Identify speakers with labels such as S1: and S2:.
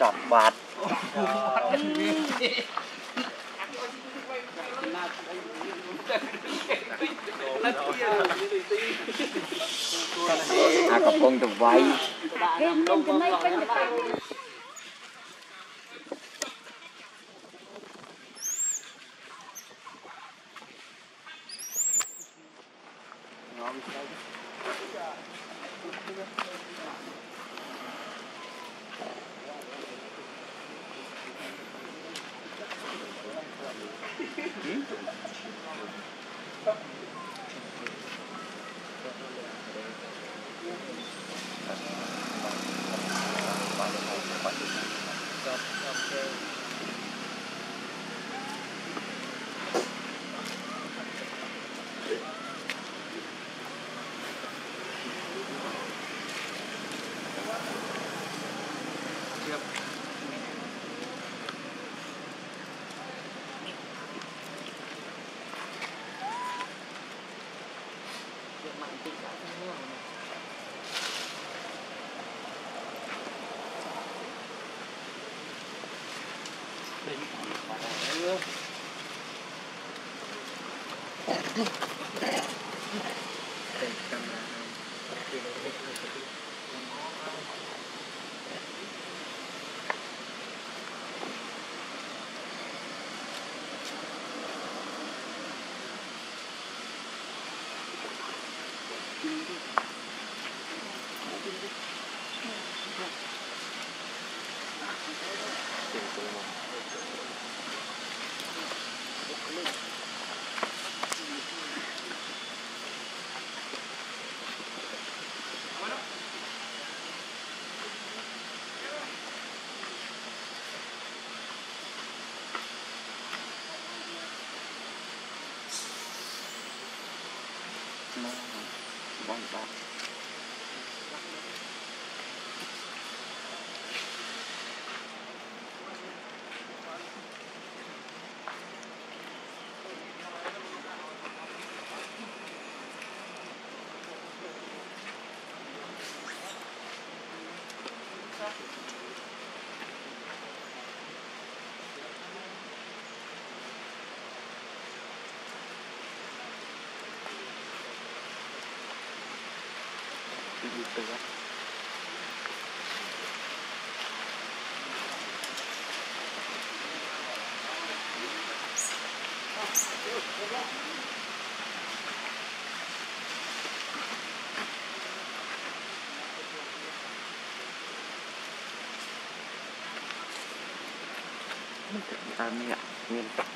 S1: ចង់បាត់អាកំពុងទៅវាយគេមានចំណៃពេញទៅតាមងំស្អី 嗯。ん。だ видно, да? Ini ternyata minyak minyak